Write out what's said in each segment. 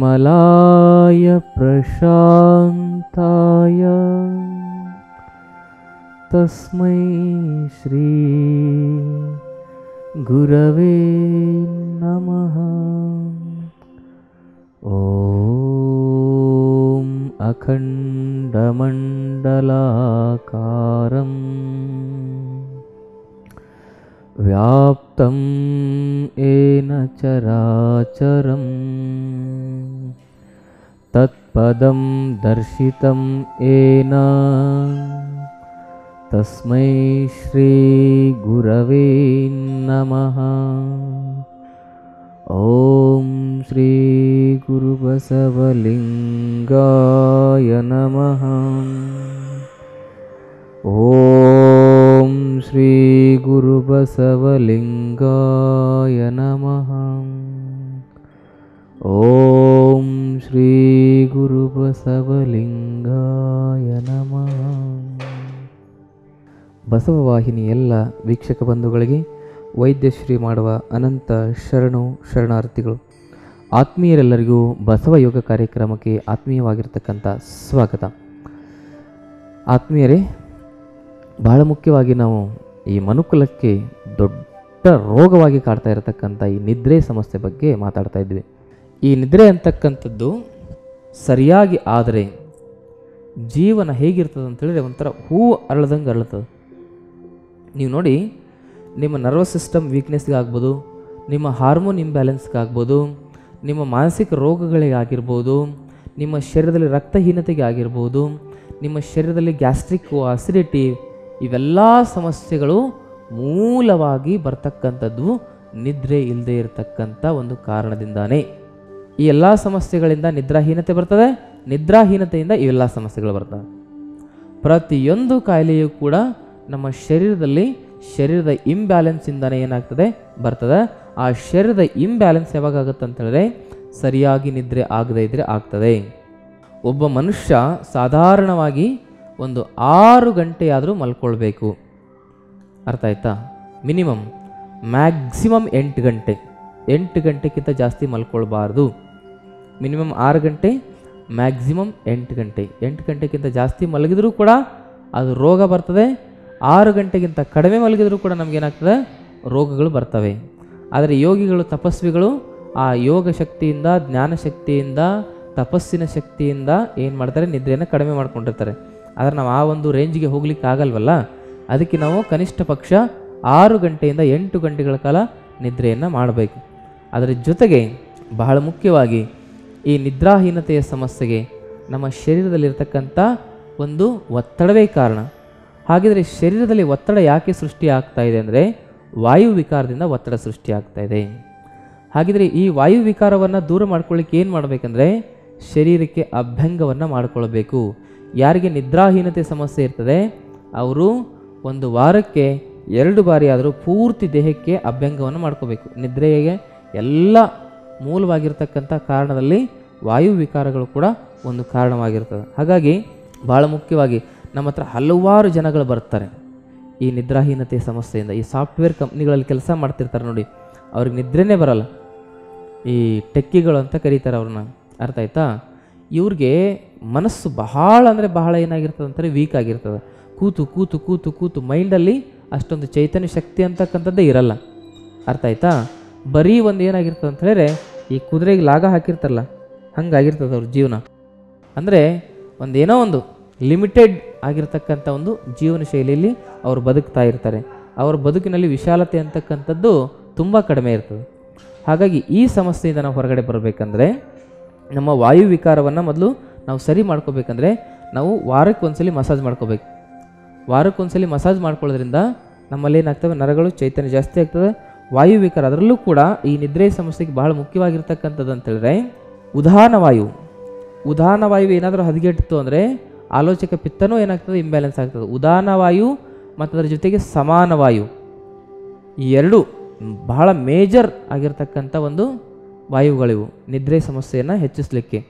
निर्मलाय प्रशान्ताय। तस्मै श्री गुरवे नमः। ॐ अखण्डमण्डलाकारम्। व्याप्तं येन चराचरम् तत्पदं दर्शितं येन। तस्मै श्रीगुरवे नमः। ॐ श्रीगुरुबसवलिङ्गाय नमः। ॐ श्रीगुरुबसवलिङ्गाय नमः ಓಂ ಶ್ರೀ ಗುರು ಬಸವಲಿಂಗಾಯ ನಮಃ ಬಸವವಾಹಿನಿ ಎಲ್ಲ ವೀಕ್ಷಕ ಬಂಧುಗಳಿಗೆ ವೈದ್ಯಶ್ರೀ ಮಾಡುವ ಅನಂತ ಶರಣು ಶರಣಾರ್ಥಿಗಳು. ಆತ್ಮೀಯರೆಲ್ಲರಿಗೂ ಬಸವ ಯೋಗ ಕಾರ್ಯಕ್ರಮಕ್ಕೆ ಆತ್ಮೀಯವಾಗಿರ್ತಕ್ಕಂಥ ಸ್ವಾಗತ. ಆತ್ಮೀಯರೇ, ಬಹಳ ಮುಖ್ಯವಾಗಿ ನಾವು ಈ ಮನುಕುಲಕ್ಕೆ ದೊಡ್ಡ ರೋಗವಾಗಿ ಕಾಡ್ತಾ ಇರತಕ್ಕಂಥ ಈ ನಿದ್ರೆ ಸಮಸ್ಯೆ ಬಗ್ಗೆ ಮಾತಾಡ್ತಾ ಇದ್ವಿ. ಈ ನಿದ್ರೆ ಅಂತಕ್ಕಂಥದ್ದು ಸರಿಯಾಗಿ ಆದರೆ ಜೀವನ ಹೇಗಿರ್ತದೆ ಅಂತ ಹೇಳಿದ್ರೆ ಒಂಥರ ಹೂ ಅರಳದಂಗೆ ಅರಳ್ತದೆ. ನೀವು ನೋಡಿ, ನಿಮ್ಮ ನರ್ವಸ್ ಸಿಸ್ಟಮ್ ವೀಕ್ನೆಸ್ಗೆ ಆಗ್ಬೋದು, ನಿಮ್ಮ ಹಾರ್ಮೋನ್ ಇಂಬ್ಯಾಲೆನ್ಸ್ಗೆ ಆಗ್ಬೋದು, ನಿಮ್ಮ ಮಾನಸಿಕ ರೋಗಗಳಿಗೆ ಆಗಿರ್ಬೋದು, ನಿಮ್ಮ ಶರೀರದಲ್ಲಿ ರಕ್ತಹೀನತೆಗೆ ಆಗಿರ್ಬೋದು, ನಿಮ್ಮ ಶರೀರದಲ್ಲಿ ಗ್ಯಾಸ್ಟ್ರಿಕ್ಕು ಆಸಿಡಿಟಿ ಇವೆಲ್ಲ ಸಮಸ್ಯೆಗಳು ಮೂಲವಾಗಿ ಬರ್ತಕ್ಕಂಥದ್ದು ನಿದ್ರೆ ಇಲ್ಲದೆ ಇರತಕ್ಕಂಥ ಒಂದು ಕಾರಣದಿಂದಾನೇ. ಈ ಎಲ್ಲ ಸಮಸ್ಯೆಗಳಿಂದ ನಿದ್ರಾಹೀನತೆ ಬರ್ತದೆ. ನಿದ್ರಾಹೀನತೆಯಿಂದ ಇವೆಲ್ಲ ಸಮಸ್ಯೆಗಳು ಬರ್ತವೆ. ಪ್ರತಿಯೊಂದು ಕಾಯಿಲೆಯೂ ಕೂಡ ನಮ್ಮ ಶರೀರದಲ್ಲಿ ಶರೀರದ ಇಂಬ್ಯಾಲೆನ್ಸಿಂದನೇ ಏನಾಗ್ತದೆ? ಬರ್ತದೆ. ಆ ಶರೀರದ ಇಂಬ್ಯಾಲೆನ್ಸ್ ಯಾವಾಗ ಆಗುತ್ತೆ ಅಂತ ಹೇಳಿದ್ರೆ ಸರಿಯಾಗಿ ನಿದ್ರೆ ಆಗದೇ ಇದ್ರೆ ಆಗ್ತದೆ. ಒಬ್ಬ ಮನುಷ್ಯ ಸಾಧಾರಣವಾಗಿ ಒಂದು ಆರು ಗಂಟೆಯಾದರೂ ಮಲ್ಕೊಳ್ಬೇಕು. ಅರ್ಥ ಆಯ್ತಾ? ಮಿನಿಮಮ್, ಮ್ಯಾಕ್ಸಿಮಮ್ ಎಂಟು ಗಂಟೆ. ಎಂಟು ಗಂಟೆಗಿಂತ ಜಾಸ್ತಿ ಮಲ್ಕೊಳ್ಬಾರ್ದು. ಮಿನಿಮಮ್ ಆರು ಗಂಟೆ, ಮ್ಯಾಕ್ಸಿಮಮ್ ಎಂಟು ಗಂಟೆ. ಎಂಟು ಗಂಟೆಗಿಂತ ಜಾಸ್ತಿ ಮಲಗಿದರೂ ಕೂಡ ಅದು ರೋಗ ಬರ್ತದೆ. ಆರು ಗಂಟೆಗಿಂತ ಕಡಿಮೆ ಮಲಗಿದರೂ ಕೂಡ ನಮಗೇನಾಗ್ತದೆ ರೋಗಗಳು ಬರ್ತವೆ. ಆದರೆ ಯೋಗಿಗಳು, ತಪಸ್ವಿಗಳು ಆ ಯೋಗ ಶಕ್ತಿಯಿಂದ, ಜ್ಞಾನ ಶಕ್ತಿಯಿಂದ, ತಪಸ್ಸಿನ ಶಕ್ತಿಯಿಂದ ಏನು ಮಾಡ್ತಾರೆ? ನಿದ್ರೆಯನ್ನು ಕಡಿಮೆ ಮಾಡ್ಕೊಂಡಿರ್ತಾರೆ. ಆದರೆ ನಾವು ಆ ಒಂದು ರೇಂಜ್ಗೆ ಹೋಗ್ಲಿಕ್ಕೆ ಆಗಲ್ವಲ್ಲ? ಅದಕ್ಕೆ ನಾವು ಕನಿಷ್ಠ ಪಕ್ಷ ಆರು ಗಂಟೆಯಿಂದ ಎಂಟು ಗಂಟೆಗಳ ಕಾಲ ನಿದ್ರೆಯನ್ನು ಮಾಡಬೇಕು. ಅದರ ಜೊತೆಗೆ ಬಹಳ ಮುಖ್ಯವಾಗಿ ಈ ನಿದ್ರಾಹೀನತೆಯ ಸಮಸ್ಯೆಗೆ ನಮ್ಮ ಶರೀರದಲ್ಲಿರ್ತಕ್ಕಂಥ ಒಂದು ಒತ್ತಡವೇ ಕಾರಣ. ಹಾಗಿದ್ರೆ ಶರೀರದಲ್ಲಿ ಒತ್ತಡ ಯಾಕೆ ಸೃಷ್ಟಿ ಆಗ್ತಾ ಇದೆ ಅಂದರೆ ವಾಯು ವಿಕಾರದಿಂದ ಒತ್ತಡ ಸೃಷ್ಟಿ ಆಗ್ತಾ ಇದೆ. ಹಾಗಿದ್ರೆ ಈ ವಾಯು ವಿಕಾರವನ್ನು ದೂರ ಮಾಡ್ಕೊಳ್ಳಿಕ್ಕೆ ಏನು ಮಾಡಬೇಕಂದ್ರೆ ಶರೀರಕ್ಕೆ ಅಭ್ಯಂಗವನ್ನು ಮಾಡಿಕೊಳ್ಬೇಕು. ಯಾರಿಗೆ ನಿದ್ರಾಹೀನತೆ ಸಮಸ್ಯೆ ಇರ್ತದೆ, ಅವರು ಒಂದು ವಾರಕ್ಕೆ ಎರಡು ಬಾರಿ ಆದರೂ ಪೂರ್ತಿ ದೇಹಕ್ಕೆ ಅಭ್ಯಂಗವನ್ನು ಮಾಡ್ಕೋಬೇಕು. ನಿದ್ರೆಗೆ ಎಲ್ಲ ಮೂಲವಾಗಿರ್ತಕ್ಕಂಥ ಕಾರಣದಲ್ಲಿ ವಾಯು ವಿಕಾರಗಳು ಕೂಡ ಒಂದು ಕಾರಣವಾಗಿರ್ತದೆ. ಹಾಗಾಗಿ ಭಾಳ ಮುಖ್ಯವಾಗಿ ನಮ್ಮ ಹತ್ರ ಹಲವಾರು ಜನಗಳು ಬರ್ತಾರೆ. ಈ ನಿದ್ರಾಹೀನತೆ ಸಮಸ್ಯೆಯಿಂದ, ಈ ಸಾಫ್ಟ್ವೇರ್ ಕಂಪ್ನಿಗಳಲ್ಲಿ ಕೆಲಸ ಮಾಡ್ತಿರ್ತಾರೆ ನೋಡಿ, ಅವ್ರಿಗೆ ನಿದ್ರೆನೇ ಬರಲ್ಲ. ಈ ಟೆಕ್ಕಿಗಳು ಅಂತ ಕರೀತಾರೆ ಅವ್ರನ್ನ, ಅರ್ಥ ಆಯ್ತಾ? ಇವ್ರಿಗೆ ಮನಸ್ಸು ಬಹಳ ಅಂದರೆ ಬಹಳ ಏನಾಗಿರ್ತದೆ ಅಂತಾರೆ ವೀಕ್ ಆಗಿರ್ತದೆ. ಕೂತು ಕೂತು ಕೂತು ಕೂತು ಮೈಂಡಲ್ಲಿ ಅಷ್ಟೊಂದು ಚೈತನ್ಯ ಶಕ್ತಿ ಅಂತಕ್ಕಂಥದ್ದೇ ಇರಲ್ಲ. ಅರ್ಥ ಆಯ್ತಾ? ಬರೀ ಒಂದು ಏನಾಗಿರ್ತದೆ ಅಂತ ಹೇಳಿದ್ರೆ ಈ ಕುದುರೆಗೆ ಲಾಗ ಹಾಕಿರ್ತಾರಲ್ಲ, ಹಂಗಾಗಿರ್ತದೆ ಅವ್ರ ಜೀವನ. ಅಂದರೆ ಒಂದೇನೋ ಒಂದು ಲಿಮಿಟೆಡ್ ಆಗಿರ್ತಕ್ಕಂಥ ಒಂದು ಜೀವನ ಶೈಲಿಯಲ್ಲಿ ಅವರು ಬದುಕ್ತಾ ಇರ್ತಾರೆ. ಅವರ ಬದುಕಿನಲ್ಲಿ ವಿಶಾಲತೆ ಅಂತಕ್ಕಂಥದ್ದು ತುಂಬ ಕಡಿಮೆ ಇರ್ತದೆ. ಹಾಗಾಗಿ ಈ ಸಮಸ್ಯೆಯಿಂದ ನಾವು ಹೊರಗಡೆ ಬರಬೇಕಂದ್ರೆ, ನಮ್ಮ ವಾಯು ವಿಕಾರವನ್ನು ಮೊದಲು ನಾವು ಸರಿ ಮಾಡ್ಕೋಬೇಕಂದ್ರೆ, ನಾವು ವಾರಕ್ಕೆ ಒಂದ್ಸಲಿ ಮಸಾಜ್ ಮಾಡ್ಕೋಬೇಕು. ವಾರಕ್ಕೆ ಒಂದ್ಸಲಿ ಮಸಾಜ್ ಮಾಡ್ಕೊಳ್ಳೋದ್ರಿಂದ ನಮ್ಮಲ್ಲಿ ಏನಾಗ್ತವೆ ನರಗಳು, ಚೈತನ್ಯ ಜಾಸ್ತಿ ಆಗ್ತದೆ. ವಾಯು ವಿಕಾರ ಅದರಲ್ಲೂ ಕೂಡ ಈ ನಿದ್ರೆ ಸಮಸ್ಯೆಗೆ ಬಹಳ ಮುಖ್ಯವಾಗಿರ್ತಕ್ಕಂಥದ್ದು ಅಂತ ಹೇಳಿದ್ರೆ ಉದಾಹರಣ ವಾಯು. ಉದಾಹರಣ ವಾಯು ಏನಾದರೂ ಹದಗೆಟ್ಟಿತ್ತು ಅಂದರೆ ಆಲೋಚಕ ಪಿತ್ತನೂ ಏನಾಗ್ತದೆ? ಇಂಬ್ಯಾಲೆನ್ಸ್ ಆಗ್ತದೆ. ಉದಾಹರಣ ವಾಯು ಮತ್ತು ಅದರ ಜೊತೆಗೆ ಸಮಾನ ವಾಯು. ಈ ಎರಡು ಬಹಳ ಮೇಜರ್ ಆಗಿರ್ತಕ್ಕಂಥ ಒಂದು ವಾಯುಗಳಿವು. ನಿದ್ರೆ ಸಮಸ್ಯೆಯನ್ನು ಹೆಚ್ಚಿಸಲಿಕ್ಕೆ.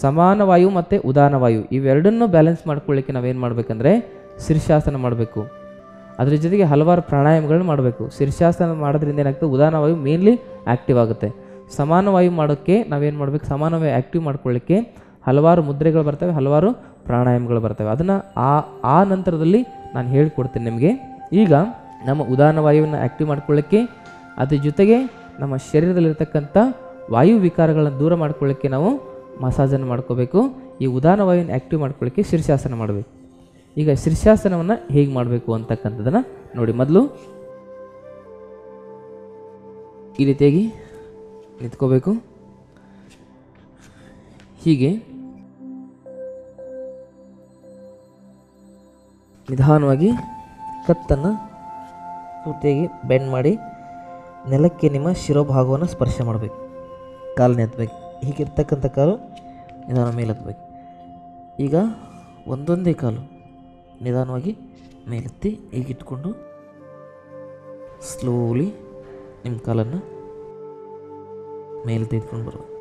ಸಮಾನ ವಾಯು ಮತ್ತು ಉದಾನ ವಾಯು. ಇವೆರಡನ್ನೂ ಬ್ಯಾಲೆನ್ಸ್ ಮಾಡ್ಕೊಳ್ಳಿಕ್ಕೆ ನಾವೇನು ಮಾಡಬೇಕಂದ್ರೆ ಶೀರ್ಷಾಸನ ಮಾಡಬೇಕು. ಅದ್ರ ಜೊತೆಗೆ ಹಲವಾರು ಪ್ರಾಣಾಯಾಮಗಳನ್ನ ಮಾಡಬೇಕು. ಶೀರ್ಷಾಸನ ಮಾಡೋದ್ರಿಂದ ಏನಾಗ್ತದೆ? ಉದಾನವಾಯು ಮೇನ್ಲಿ ಆ್ಯಕ್ಟಿವ್ ಆಗುತ್ತೆ. ಸಮಾನ ವಾಯು ಮಾಡೋಕ್ಕೆ ನಾವೇನು ಮಾಡಬೇಕು? ಸಮಾನ ವಾಯು ಆ್ಯಕ್ಟಿವ್ ಮಾಡ್ಕೊಳ್ಳಿಕ್ಕೆ ಹಲವಾರು ಮುದ್ರೆಗಳು ಬರ್ತವೆ, ಹಲವಾರು ಪ್ರಾಣಾಯಾಮಗಳು ಬರ್ತವೆ. ಅದನ್ನು ಆ ಆ ನಂತರದಲ್ಲಿ ನಾನು ಹೇಳಿಕೊಡ್ತೀನಿ ನಿಮಗೆ. ಈಗ ನಮ್ಮ ಉದಾನ ವಾಯುವನ್ನು ಆ್ಯಕ್ಟಿವ್ ಮಾಡ್ಕೊಳ್ಳಿಕ್ಕೆ, ಅದ್ರ ಜೊತೆಗೆ ನಮ್ಮ ಶರೀರದಲ್ಲಿರ್ತಕ್ಕಂಥ ವಾಯು ವಿಕಾರಗಳನ್ನು ದೂರ ಮಾಡ್ಕೊಳ್ಳಿಕ್ಕೆ ನಾವು ಮಸಾಜನ್ನು ಮಾಡ್ಕೋಬೇಕು. ಈ ಉದಾನ ವಾಯುವನ್ನು ಆ್ಯಕ್ಟಿವ್ ಮಾಡ್ಕೊಳ್ಳಿಕ್ಕೆ ಶೀರ್ಷಾಸನ ಮಾಡಬೇಕು. ಈಗ ಶೀರ್ಷಾಸನವನ್ನು ಹೇಗೆ ಮಾಡಬೇಕು ಅಂತಕ್ಕಂಥದ್ದನ್ನು ನೋಡಿ ಮೊದಲು. ಈ ರೀತಿಯಾಗಿ ನಿಂತ್ಕೋಬೇಕು. ಹೀಗೆ. ನಿಧಾನವಾಗಿ ಕತ್ತನ್ನು ಪೂರ್ತಿಯಾಗಿ ಬೆಂಡ್ ಮಾಡಿ ನೆಲಕ್ಕೆ ನಿಮ್ಮ ಶಿರೋಭಾಗವನ್ನು ಸ್ಪರ್ಶ ಮಾಡಬೇಕು. ಕಾಲನ್ನ ಎತ್ತಬೇಕು ಹೀಗಿರ್ತಕ್ಕಂಥ ಕಾಲು ನಿಧಾನ ಮೇಲೆ ಹತ್ತಬೇಕು ಈಗ ಒಂದೊಂದೇ ಕಾಲು. ನಿಧಾನವಾಗಿ ಮೇಲೆತ್ತಿ ಹೀಗಿಟ್ಕೊಂಡು ಸ್ಲೋಲಿ ನಿಮ್ಮ ಕಾಲನ್ನು ಮೇಲೆ ತೆಗೆದುಕೊಂಡು ಬರೋದು.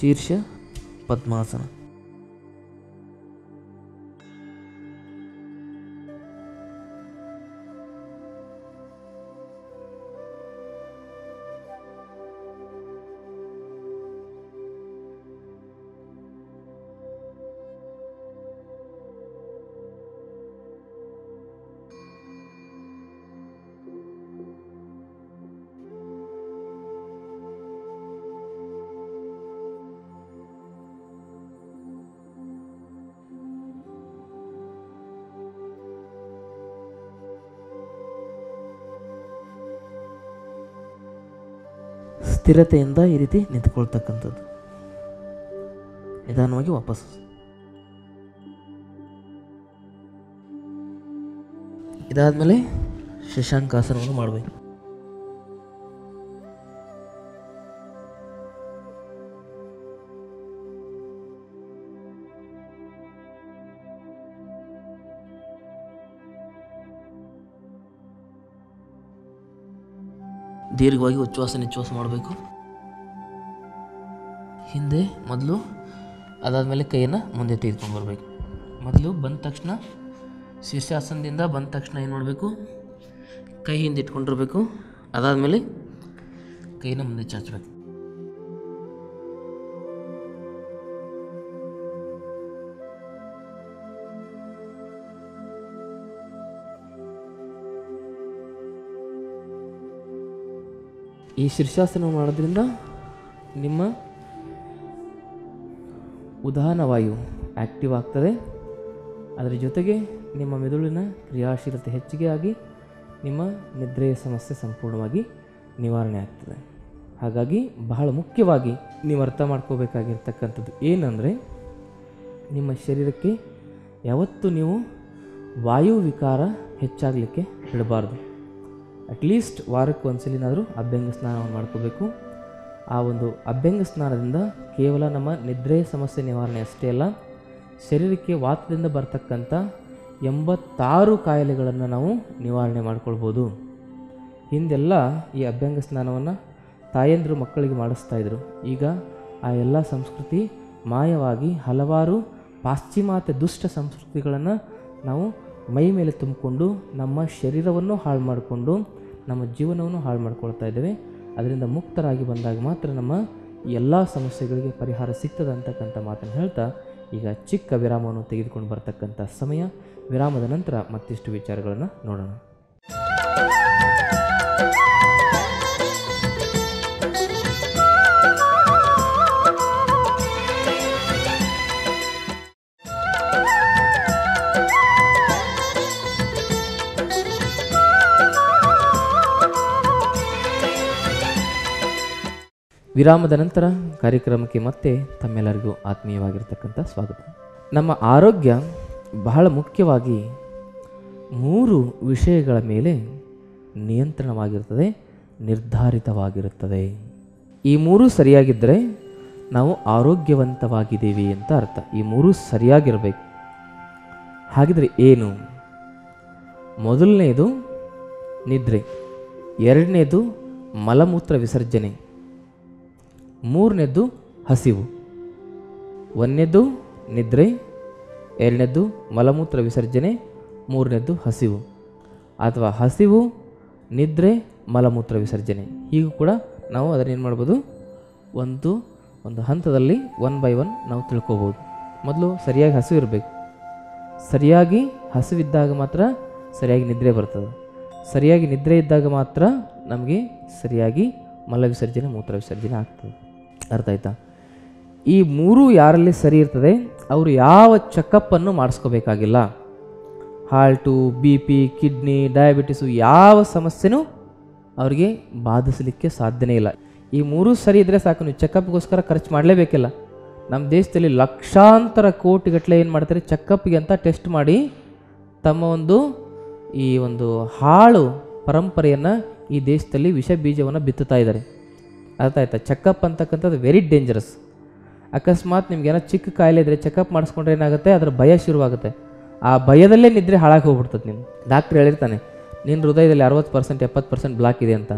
ಶೀರ್ಷ ಪದ್ಮಾಸನ. ಸ್ಥಿರತೆಯಿಂದ ಈ ರೀತಿ ನಿಂತ್ಕೊಳ್ತಕ್ಕಂಥದ್ದು. ನಿಧಾನವಾಗಿ ವಾಪಸ್ ಇದಾದಮೇಲೆ ಶಶಾಂಕಾಸನವನ್ನು ಮಾಡಬೇಕು. ದೀರ್ಘವಾಗಿ ಉಚ್ಛ್ವಾಸ ನಿಶ್ವಾಸ ಮಾಡಬೇಕು. ಹಿಂದೆ ಮೊದಲು ಅದಾದಮೇಲೆ ಕೈಯನ್ನು ಮುಂದೆ ತೆಗೆದುಕೊಂಡು ಬರಬೇಕು. ಮೊದಲು ಬಂದ ತಕ್ಷಣ ಶೀರ್ಷಾಸನದಿಂದ ಬಂದ ತಕ್ಷಣ ಏನು ಮಾಡಬೇಕು? ಕೈ ಹಿಂದೆ ಇಟ್ಕೊಂಡಿರಬೇಕು. ಅದಾದಮೇಲೆ ಕೈನ ಮುಂದೆ ಚಾಚಬೇಕು. ಈ ಶೀರ್ಷಾಸನ ಮಾಡೋದ್ರಿಂದ ನಿಮ್ಮ ಉದಾಹನ ವಾಯು ಆ್ಯಕ್ಟಿವ್ ಆಗ್ತದೆ. ಅದರ ಜೊತೆಗೆ ನಿಮ್ಮ ಮೆದುಳಿನ ಕ್ರಿಯಾಶೀಲತೆ ಹೆಚ್ಚಿಗೆ ಆಗಿ ನಿಮ್ಮ ನಿದ್ರೆಯ ಸಮಸ್ಯೆ ಸಂಪೂರ್ಣವಾಗಿ ನಿವಾರಣೆ ಆಗ್ತದೆ. ಹಾಗಾಗಿ ಬಹಳ ಮುಖ್ಯವಾಗಿ ನೀವು ಅರ್ಥ ಮಾಡ್ಕೋಬೇಕಾಗಿರ್ತಕ್ಕಂಥದ್ದು ಏನಂದರೆ, ನಿಮ್ಮ ಶರೀರಕ್ಕೆ ಯಾವತ್ತೂ ನೀವು ವಾಯು ವಿಕಾರ ಹೆಚ್ಚಾಗಲಿಕ್ಕೆ ಬಿಡಬಾರ್ದು. ಅಟ್ಲೀಸ್ಟ್ ವಾರಕ್ಕೆ ಒಂದ್ಸಲಿನಾದರೂ ಅಭ್ಯಂಗ ಸ್ನಾನವನ್ನು ಮಾಡ್ಕೋಬೇಕು. ಆ ಒಂದು ಅಭ್ಯಂಗ ಸ್ನಾನದಿಂದ ಕೇವಲ ನಮ್ಮ ನಿದ್ರೆ ಸಮಸ್ಯೆ ನಿವಾರಣೆ ಅಷ್ಟೇ ಅಲ್ಲ, ಶರೀರಕ್ಕೆ ವಾತದಿಂದ ಬರ್ತಕ್ಕಂಥ ಎಂಬತ್ತಾರು ಕಾಯಿಲೆಗಳನ್ನು ನಾವು ನಿವಾರಣೆ ಮಾಡ್ಕೊಳ್ಬೋದು. ಹಿಂದೆಲ್ಲ ಈ ಅಭ್ಯಂಗ ಸ್ನಾನವನ್ನು ತಾಯಂದಿರು ಮಕ್ಕಳಿಗೆ ಮಾಡಿಸ್ತಾ ಇದ್ರು. ಈಗ ಆ ಎಲ್ಲ ಸಂಸ್ಕೃತಿ ಮಾಯವಾಗಿ ಹಲವಾರು ಪಾಶ್ಚಿಮಾತ್ಯ ದುಷ್ಟ ಸಂಸ್ಕೃತಿಗಳನ್ನು ನಾವು ಮೈ ಮೇಲೆ ತುಂಬಿಕೊಂಡು ನಮ್ಮ ಶರೀರವನ್ನು ಹಾಳು ಮಾಡಿಕೊಂಡು ನಮ್ಮ ಜೀವನವನ್ನು ಹಾಳು ಮಾಡ್ಕೊಳ್ತಾ ಇದ್ದೇವೆ. ಅದರಿಂದ ಮುಕ್ತರಾಗಿ ಬಂದಾಗ ಮಾತ್ರ ನಮ್ಮ ಎಲ್ಲ ಸಮಸ್ಯೆಗಳಿಗೆ ಪರಿಹಾರ ಸಿಗ್ತದೆ ಅಂತಕ್ಕಂಥ ಮಾತನ್ನು ಹೇಳ್ತಾ, ಈಗ ಚಿಕ್ಕ ವಿರಾಮವನ್ನು ತೆಗೆದುಕೊಂಡು ಬರ್ತಕ್ಕಂಥ ಸಮಯ. ವಿರಾಮದ ನಂತರ ಮತ್ತಿಷ್ಟು ವಿಚಾರಗಳನ್ನು ನೋಡೋಣ. ವಿರಾಮದ ನಂತರ ಕಾರ್ಯಕ್ರಮಕ್ಕೆ ಮತ್ತೆ ತಮ್ಮೆಲ್ಲರಿಗೂ ಆತ್ಮೀಯವಾಗಿರ್ತಕ್ಕಂಥ ಸ್ವಾಗತ. ನಮ್ಮ ಆರೋಗ್ಯ ಬಹಳ ಮುಖ್ಯವಾಗಿ ಮೂರು ವಿಷಯಗಳ ಮೇಲೆ ನಿಯಂತ್ರಣವಾಗಿರುತ್ತದೆ ನಿರ್ಧಾರಿತವಾಗಿರುತ್ತದೆ. ಈ ಮೂರು ಸರಿಯಾಗಿದ್ದರೆ ನಾವು ಆರೋಗ್ಯವಂತವಾಗಿದ್ದೀವಿ ಅಂತ ಅರ್ಥ. ಈ ಮೂರು ಸರಿಯಾಗಿರಬೇಕು. ಹಾಗಿದ್ರೆ ಏನು? ಮೊದಲನೆಯದು ನಿದ್ರೆ, ಎರಡನೇದು ಮಲಮೂತ್ರ ವಿಸರ್ಜನೆ. ಮೂರನೇದ್ದು ಹಸಿವು. ಒಂದನೇದ್ದು ನಿದ್ರೆ, ಎರಡನೇದ್ದು ಮಲಮೂತ್ರ ವಿಸರ್ಜನೆ, ಮೂರನೇದ್ದು ಹಸಿವು. ಅಥವಾ ಹಸಿವು, ನಿದ್ರೆ, ಮಲಮೂತ್ರ ವಿಸರ್ಜನೆ. ಹೀಗೂ ಕೂಡ ನಾವು ಅದನ್ನು ಏನು ಮಾಡ್ಬೋದು? ಒಂದು ಒಂದು ಹಂತದಲ್ಲಿ ಒನ್ ಬೈ ಒನ್ ನಾವು ತಿಳ್ಕೊಬೋದು. ಮೊದಲು ಸರಿಯಾಗಿ ಹಸಿವು ಇರಬೇಕು. ಸರಿಯಾಗಿ ಹಸಿವಿದ್ದಾಗ ಮಾತ್ರ ಸರಿಯಾಗಿ ನಿದ್ರೆ ಬರ್ತದೆ. ಸರಿಯಾಗಿ ನಿದ್ರೆ ಇದ್ದಾಗ ಮಾತ್ರ ನಮಗೆ ಸರಿಯಾಗಿ ಮಲ ವಿಸರ್ಜನೆ ಮೂತ್ರ ವಿಸರ್ಜನೆ ಆಗ್ತದೆ. ಅರ್ಥ ಆಯ್ತಾ? ಈ ಮೂರು ಯಾರಲ್ಲಿ ಸರಿ ಇರ್ತದೆ? ಅವರು ಯಾವ ಚೆಕಪ್ಪನ್ನು ಮಾಡಿಸ್ಕೋಬೇಕಾಗಿಲ್ಲ. Heart B P, kidney, diabetes ಯಾವ ಸಮಸ್ಯೆನೂ ಅವರಿಗೆ ಬಾಧಿಸಲಿಕ್ಕೆ ಸಾಧ್ಯನೇ ಇಲ್ಲ. ಈ ಮೂರೂ ಸರಿ ಇದ್ದರೆ ಸಾಕು, ನೀವು ಚೆಕಪ್ಗೋಸ್ಕರ ಖರ್ಚು ಮಾಡಲೇಬೇಕಿಲ್ಲ. ನಮ್ಮ ದೇಶದಲ್ಲಿ ಲಕ್ಷಾಂತರ ಕೋಟಿಗಟ್ಟಲೆ ಏನು ಮಾಡ್ತಾರೆ? ಚೆಕಪ್ಗೆ ಅಂತ ಟೆಸ್ಟ್ ಮಾಡಿ ತಮ್ಮ ಒಂದು ಈ ಒಂದು ಹಾಳು ಪರಂಪರೆಯನ್ನು ಈ ದೇಶದಲ್ಲಿ ವಿಷ ಬೀಜವನ್ನು ಬಿತ್ತುತ್ತಾ ಇದ್ದಾರೆ. ಅರ್ಥ ಆಯ್ತಾ ಚೆಕಪ್ ಅಂತಕ್ಕಂಥದ್ದು ವೆರಿ ಡೇಂಜರಸ್ ಅಕಸ್ಮಾತ್ ನಿಮ್ಗೆ ಏನೋ ಚಿಕ್ಕ ಕಾಯಿಲೆ ಇದ್ದರೆ ಚೆಕಪ್ ಮಾಡಿಸ್ಕೊಂಡ್ರೆ ಏನಾಗುತ್ತೆ? ಅದ್ರ ಭಯ ಶುರುವಾಗುತ್ತೆ. ಆ ಭಯದಲ್ಲೇ ನಿದ್ರೆ ಹಾಳಾಗಿ ಹೋಗ್ಬಿಡ್ತದೆ ನಿಮ್ಮ ಡಾಕ್ಟ್ರ್ ಹೇಳಿರ್ತಾನೆ ನಿನ್ನ ಹೃದಯದಲ್ಲಿ ಅರವತ್ತು ಪರ್ಸೆಂಟ್ ಎಪ್ಪತ್ತು ಪರ್ಸೆಂಟ್ ಬ್ಲಾಕ್ ಇದೆ ಅಂತ.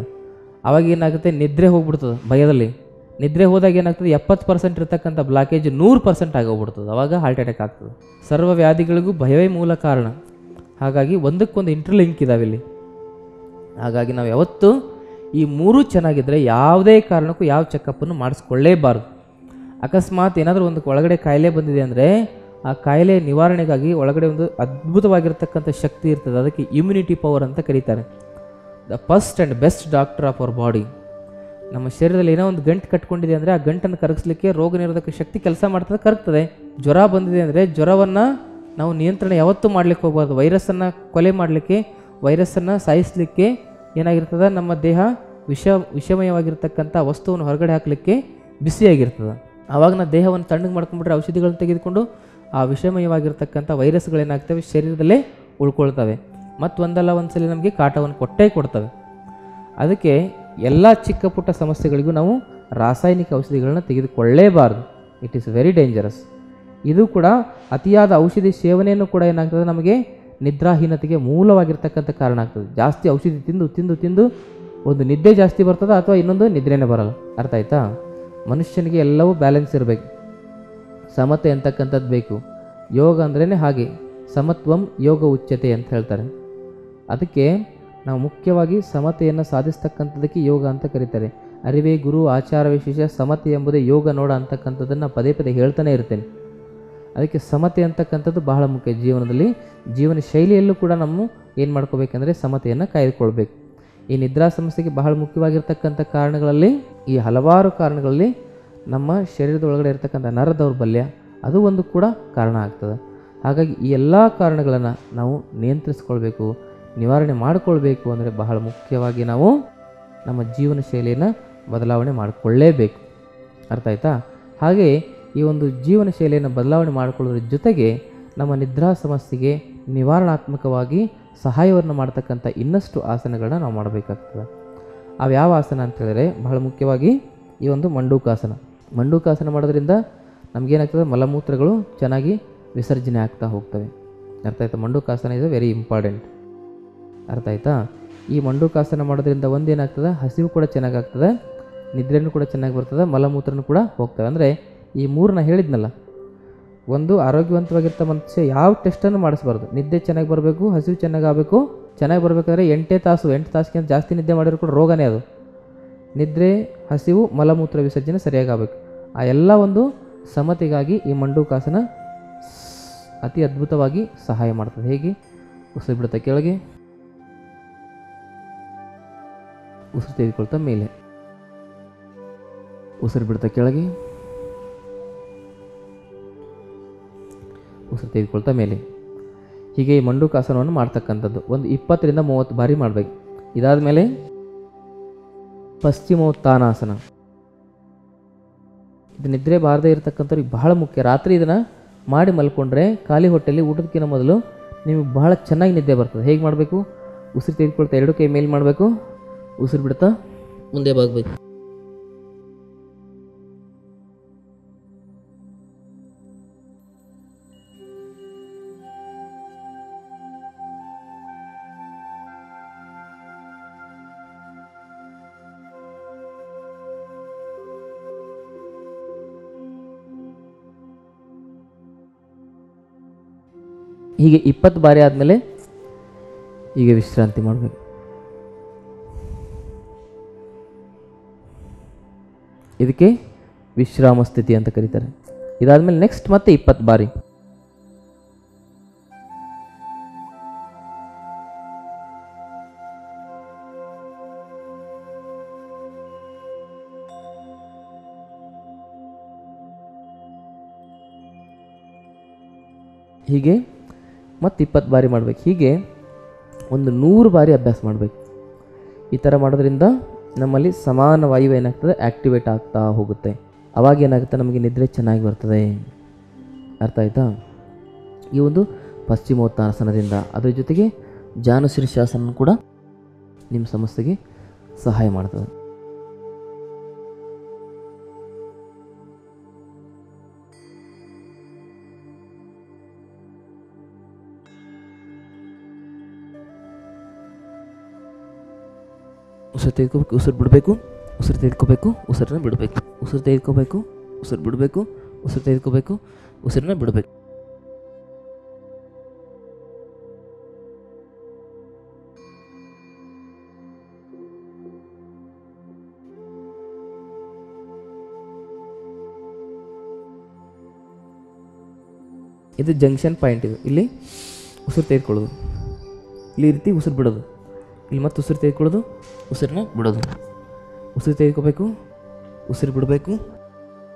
ಅವಾಗ ಏನಾಗುತ್ತೆ? ನಿದ್ರೆ ಹೋಗ್ಬಿಡ್ತದೆ ಭಯದಲ್ಲಿ. ನಿದ್ರೆ ಹೋದಾಗ ಏನಾಗ್ತದೆ? ಎಪ್ಪತ್ತು ಪರ್ಸೆಂಟ್ ಇರ್ತಕ್ಕಂಥ ಬ್ಲಾಕೇಜ್ ನೂರು ಪರ್ಸೆಂಟ್ ಆಗೋಗ್ಬಿಡ್ತದೆ. ಅವಾಗ ಹಾರ್ಟ್ ಅಟ್ಯಾಕ್ ಆಗ್ತದೆ. ಸರ್ವ ವ್ಯಾಧಿಗಳಿಗೂ ಭಯವೇ ಮೂಲ ಕಾರಣ. ಹಾಗಾಗಿ ಒಂದಕ್ಕೊಂದು ಇಂಟರ್ಲಿಂಕ್ ಇದಾವೆ ಇಲ್ಲಿ ಹಾಗಾಗಿ ನಾವು ಯಾವತ್ತೂ ಈ ಮೂರೂ ಚೆನ್ನಾಗಿದ್ದರೆ ಯಾವುದೇ ಕಾರಣಕ್ಕೂ ಯಾವ ಚೆಕಪ್ಪನ್ನು ಮಾಡಿಸ್ಕೊಳ್ಳೇಬಾರ್ದು. ಅಕಸ್ಮಾತ್ ಏನಾದರೂ ಒಂದು ಒಳಗಡೆ ಕಾಯಿಲೆ ಬಂದಿದೆ ಅಂದರೆ ಆ ಕಾಯಿಲೆ ನಿವಾರಣೆಗಾಗಿ ಒಳಗಡೆ ಒಂದು ಅದ್ಭುತವಾಗಿರ್ತಕ್ಕಂಥ ಶಕ್ತಿ ಇರ್ತದೆ. ಅದಕ್ಕೆ ಇಮ್ಯುನಿಟಿ ಪವರ್ ಅಂತ ಕರೀತಾರೆ. The first and best doctor of our body ನಮ್ಮ ಶರೀರದಲ್ಲಿ ಏನೋ ಒಂದು ಗಂಟು ಕಟ್ಕೊಂಡಿದೆ ಅಂದರೆ ಆ ಗಂಟನ್ನು ಕರಗಿಸ್ಲಿಕ್ಕೆ ರೋಗ ನಿರೋಧಕ ಶಕ್ತಿ ಕೆಲಸ ಮಾಡ್ತದೆ, ಕರಗ್ತದೆ. ಜ್ವರ ಬಂದಿದೆ ಅಂದರೆ ಜ್ವರವನ್ನು ನಾವು ನಿಯಂತ್ರಣ ಯಾವತ್ತೂ ಮಾಡ್ಲಿಕ್ಕೆ ಹೋಗ್ಬಾರ್ದು. ವೈರಸ್ಸನ್ನು ಕೊಲೆ ಮಾಡಲಿಕ್ಕೆ ವೈರಸ್ಸನ್ನು ಸಾಯಿಸಲಿಕ್ಕೆ ಏನಾಗಿರ್ತದೆ? ನಮ್ಮ ದೇಹ ವಿಷ, ವಿಷಮಯವಾಗಿರ್ತಕ್ಕಂಥ ವಸ್ತುವನ್ನು ಹೊರಗಡೆ ಹಾಕಲಿಕ್ಕೆ ಬಿಸಿಯಾಗಿರ್ತದೆ. ಆವಾಗ ನಾವು ದೇಹವನ್ನು ತಣ್ಣಗೆ ಮಾಡ್ಕೊಂಡ್ಬಿಟ್ರೆ ಔಷಧಿಗಳನ್ನು ತೆಗೆದುಕೊಂಡು ಆ ವಿಷಮಯವಾಗಿರ್ತಕ್ಕಂಥ ವೈರಸ್ಗಳೇನಾಗ್ತವೆ ಶರೀರದಲ್ಲೇ ಉಳ್ಕೊಳ್ತವೆ. ಮತ್ತು ಒಂದಲ್ಲ ಒಂದ್ಸಲ ನಮಗೆ ಕಾಟವನ್ನು ಕೊಟ್ಟೇ ಕೊಡ್ತವೆ. ಅದಕ್ಕೆ ಎಲ್ಲ ಚಿಕ್ಕ ಪುಟ್ಟ ಸಮಸ್ಯೆಗಳಿಗೂ ನಾವು ರಾಸಾಯನಿಕ ಔಷಧಿಗಳನ್ನ ತೆಗೆದುಕೊಳ್ಳೇಬಾರ್ದು. ಇಟ್ ಈಸ್ ವೆರಿ ಡೇಂಜರಸ್ ಇದು ಕೂಡ ಅತಿಯಾದ ಔಷಧಿ ಸೇವನೆಯನ್ನು ಕೂಡ ಏನಾಗ್ತದೆ? ನಮಗೆ ನಿದ್ರಾಹೀನತೆಗೆ ಮೂಲವಾಗಿರ್ತಕ್ಕಂಥ ಕಾರಣ ಆಗ್ತದೆ. ಜಾಸ್ತಿ ಔಷಧಿ ತಿಂದು ತಿಂದು ತಿಂದು ಒಂದು ನಿದ್ದೆ ಜಾಸ್ತಿ ಬರ್ತದೆ ಅಥವಾ ಇನ್ನೊಂದು ನಿದ್ರೆನೇ ಬರಲ್ಲ? ಅರ್ಥ ಆಯ್ತಾ? ಮನುಷ್ಯನಿಗೆ ಎಲ್ಲವೂ ಬ್ಯಾಲೆನ್ಸ್ ಇರಬೇಕು. ಸಮತೆ ಅಂತಕ್ಕಂಥದ್ದು ಬೇಕು. ಯೋಗ ಅಂದ್ರೇ ಹಾಗೆ. ಸಮತ್ವಂ ಯೋಗ ಉಚ್ಯತೆ ಅಂತ ಹೇಳ್ತಾರೆ. ಅದಕ್ಕೆ ನಾವು ಮುಖ್ಯವಾಗಿ ಸಮತೆಯನ್ನು ಸಾಧಿಸ್ತಕ್ಕಂಥದ್ದಕ್ಕೆ ಯೋಗ ಅಂತ ಕರೀತಾರೆ. ಅರಿವೇ ಗುರು, ಆಚಾರ ವಿಶೇಷ, ಸಮತೆ ಎಂಬುದೇ ಯೋಗ ನೋಡ ಅಂತಕ್ಕಂಥದ್ದನ್ನು ಪದೇ ಪದೇ ಹೇಳ್ತಾನೆ ಇರ್ತೇನೆ. ಅದಕ್ಕೆ ಸಮತೆ ಅಂತಕ್ಕಂಥದ್ದು ಬಹಳ ಮುಖ್ಯ ಜೀವನದಲ್ಲಿ. ಜೀವನ ಶೈಲಿಯಲ್ಲೂ ಕೂಡ ನಮ್ಮ ಏನು ಮಾಡ್ಕೋಬೇಕಂದ್ರೆ ಸಮತೆಯನ್ನು ಕಾಯ್ದುಕೊಳ್ಬೇಕು. ಈ ನಿದ್ರಾ ಸಮಸ್ಯೆಗೆ ಬಹಳ ಮುಖ್ಯವಾಗಿರ್ತಕ್ಕಂಥ ಕಾರಣಗಳಲ್ಲಿ, ಈ ಹಲವಾರು ಕಾರಣಗಳಲ್ಲಿ ನಮ್ಮ ಶರೀರದ ಒಳಗಡೆ ಇರತಕ್ಕಂಥ ನರ ದೌರ್ಬಲ್ಯ ಅದು ಒಂದು ಕೂಡ ಕಾರಣ ಆಗ್ತದೆ. ಹಾಗಾಗಿ ಈ ಎಲ್ಲ ಕಾರಣಗಳನ್ನು ನಾವು ನಿಯಂತ್ರಿಸ್ಕೊಳ್ಬೇಕು, ನಿವಾರಣೆ ಮಾಡಿಕೊಳ್ಬೇಕು ಅಂದರೆ ಬಹಳ ಮುಖ್ಯವಾಗಿ ನಾವು ನಮ್ಮ ಜೀವನ ಶೈಲಿಯನ್ನು ಬದಲಾವಣೆ ಮಾಡಿಕೊಳ್ಳೇಬೇಕು. ಅರ್ಥ ಆಯ್ತಾ? ಹಾಗೆ ಈ ಒಂದು ಜೀವನ ಶೈಲಿಯನ್ನು ಬದಲಾವಣೆ ಮಾಡಿಕೊಳ್ಳೋದ್ರ ಜೊತೆಗೆ ನಮ್ಮ ನಿದ್ರಾ ಸಮಸ್ಯೆಗೆ ನಿವಾರಣಾತ್ಮಕವಾಗಿ ಸಹಾಯವನ್ನು ಮಾಡ್ತಕ್ಕಂಥ ಇನ್ನಷ್ಟು ಆಸನಗಳನ್ನ ನಾವು ಮಾಡಬೇಕಾಗ್ತದೆ. ಅವು ಯಾವ ಆಸನ ಅಂತ ಹೇಳಿದ್ರೆ ಬಹಳ ಮುಖ್ಯವಾಗಿ ಈ ಒಂದು ಮಂಡೂಕಾಸನ. ಮಂಡೂಕಾಸನ ಮಾಡೋದ್ರಿಂದ ನಮಗೇನಾಗ್ತದೆ ಮಲಮೂತ್ರಗಳು ಚೆನ್ನಾಗಿ ವಿಸರ್ಜನೆ ಆಗ್ತಾ ಹೋಗ್ತವೆ. ಅರ್ಥ ಆಯ್ತಾ? ಮಂಡೂಕಾಸನ ಇಸ್ ವೆರಿ ಇಂಪಾರ್ಟೆಂಟ್ ಅರ್ಥ ಆಯ್ತಾ? ಈ ಮಂಡೂಕಾಸನ ಮಾಡೋದ್ರಿಂದ ಒಂದೇನಾಗ್ತದೆ? ಹಸಿವು ಕೂಡ ಚೆನ್ನಾಗಾಗ್ತದೆ, ನಿದ್ರೆನೂ ಕೂಡ ಚೆನ್ನಾಗಿ ಬರ್ತದೆ, ಮಲಮೂತ್ರನೂ ಕೂಡ ಹೋಗ್ತವೆ. ಅಂದರೆ ಈ ಮೂರನ್ನ ಹೇಳಿದ್ನಲ್ಲ, ಒಂದು ಆರೋಗ್ಯವಂತವಾಗಿರ್ತ ಮನುಷ್ಯ ಯಾವ ಟೆಸ್ಟನ್ನು ಮಾಡಿಸ್ಬಾರ್ದು? ನಿದ್ದೆ ಚೆನ್ನಾಗಿ ಬರಬೇಕು, ಹಸಿವು ಚೆನ್ನಾಗಿ ಆಗಬೇಕು, ಚೆನ್ನಾಗಿ ಬರಬೇಕಾದ್ರೆ ಎಂಟೇ ತಾಸು, ಎಂಟು ತಾಸಿಗಿಂತ ಜಾಸ್ತಿ ನಿದ್ದೆ ಮಾಡಿದ್ರು ಕೂಡ ರೋಗನೇ ಅದು. ನಿದ್ರೆ, ಹಸಿವು, ಮಲಮೂತ್ರ ವಿಸರ್ಜನೆ ಸರಿಯಾಗಿ ಆಗಬೇಕು. ಆ ಎಲ್ಲ ಒಂದು ಸಮತೆಗಾಗಿ ಈ ಮಂಡೂಕಾಸನ ಅತಿ ಅದ್ಭುತವಾಗಿ ಸಹಾಯ ಮಾಡ್ತದೆ. ಹೇಗೆ? ಉಸಿರು ಬಿಡುತ್ತಾ ಕೆಳಗೆ. ಉಸಿರು ತೆಗೆದುಕೊಳ್ತಾ ಮೇಲೆ. ಉಸಿರು ಬಿಡ್ತಾ ಕೆಳಗೆ. ಉಸಿರು ತೆಗೆದುಕೊಳ್ತಾ ಮೇಲೆ. ಹೀಗೆ ಈ ಮಂಡೂಕಾಸನವನ್ನು ಮಾಡ್ತಕ್ಕಂಥದ್ದು. ಒಂದು ಇಪ್ಪತ್ತರಿಂದ ಮೂವತ್ತು ಬಾರಿ ಮಾಡಬೇಕು. ಇದಾದ ಮೇಲೆ ಪಶ್ಚಿಮೋತ್ಥಾನಾಸನ ಇದು ನಿದ್ರೆ ಬಾರದೇ ಇರತಕ್ಕಂಥವ್ರಿಗೆ ಬಹಳ ಮುಖ್ಯ. ರಾತ್ರಿ ಇದನ್ನು ಮಾಡಿ ಮಲ್ಕೊಂಡ್ರೆ ಖಾಲಿ ಹೊಟ್ಟೆಯಲ್ಲಿ ಊಟದಕ್ಕಿಂತ ಮೊದಲು ನಿಮಗೆ ಬಹಳ ಚೆನ್ನಾಗಿ ನಿದ್ದೆ ಬರ್ತದೆ. ಹೇಗೆ ಮಾಡಬೇಕು? ಉಸಿರು ತೆಗೆದುಕೊಳ್ತಾ ಎರಡು ಕೈ ಮೇಲೆ ಮಾಡಬೇಕು. ಉಸಿರು ಬಿಡ್ತಾ ಮುಂದೆ ಬಾಗಬೇಕು. ಹೀಗೆ ಇಪ್ಪತ್ತು ಬಾರಿ ಆದಮೇಲೆ ಈಗ ವಿಶ್ರಾಂತಿ ಮಾಡಬೇಕು. ಇದಕ್ಕೆ ವಿಶ್ರಾಮ ಸ್ಥಿತಿ ಅಂತ ಕರೀತಾರೆ. ಇದಾದಮೇಲೆ ನೆಕ್ಸ್ಟ್ ಮತ್ತೆ ಇಪ್ಪತ್ತು ಬಾರಿ. ಹೀಗೆ ಮತ್ತೆ ಇಪ್ಪತ್ತು ಬಾರಿ ಮಾಡಬೇಕು. ಹೀಗೆ ಒಂದು ನೂರು ಬಾರಿ ಅಭ್ಯಾಸ ಮಾಡಬೇಕು. ಈ ಥರ ಮಾಡೋದ್ರಿಂದ ನಮ್ಮಲ್ಲಿ ಸಮಾನ ವಾಯು ಏನಾಗ್ತದೆ? ಆ್ಯಕ್ಟಿವೇಟ್ ಆಗ್ತಾ ಹೋಗುತ್ತೆ. ಅವಾಗ ಏನಾಗುತ್ತೆ? ನಮಗೆ ನಿದ್ರೆ ಚೆನ್ನಾಗಿ ಬರ್ತದೆ. ಅರ್ಥ ಆಯ್ತಾ? ಈ ಒಂದು ಪಶ್ಚಿಮೋತ್ತಾಸನದಿಂದ ಅದರ ಜೊತೆಗೆ ಜಾನು ಶಾಸನ ಕೂಡ ನಿಮ್ಮ ಸಮಸ್ಯೆಗೆ ಸಹಾಯ ಮಾಡ್ತದೆ. ಉಸಿರು ತೆಗೆದುಕೋಬೇಕು ಉಸಿರು ಬಿಡಬೇಕು, ಉಸಿರು ತೆಗೆದುಕೋಬೇಕು, ಉಸಿರನ್ನ ಬಿಡಬೇಕು. ಉಸಿರು ತೆಗೆದುಕೋಬೇಕು, ಉಸಿರು ಬಿಡಬೇಕು, ಉಸಿರು ತೆಗೆದುಕೋಬೇಕು, ಉಸಿರನ್ನ ಬಿಡಬೇಕು. ಇದು ಜಂಕ್ಷನ್ ಪಾಯಿಂಟ್ ಇದು. ಇಲ್ಲಿ ಉಸಿರು ತೆಗೆದುಕೊಳ್ಳೋದು. ಇಲ್ಲಿ ರೀತಿ ಉಸಿರು ಬಿಡೋದು. ಇಲ್ಲಿ ಮತ್ತೆ ಉಸಿರು ತೆಗೆದುಕೊಳ್ಳೋದು? ಉಸಿರನ್ನ ಬಿಡೋದು. ಉಸಿರು ತೆಗೆದುಕೋಬೇಕು, ಉಸಿರು ಬಿಡಬೇಕು,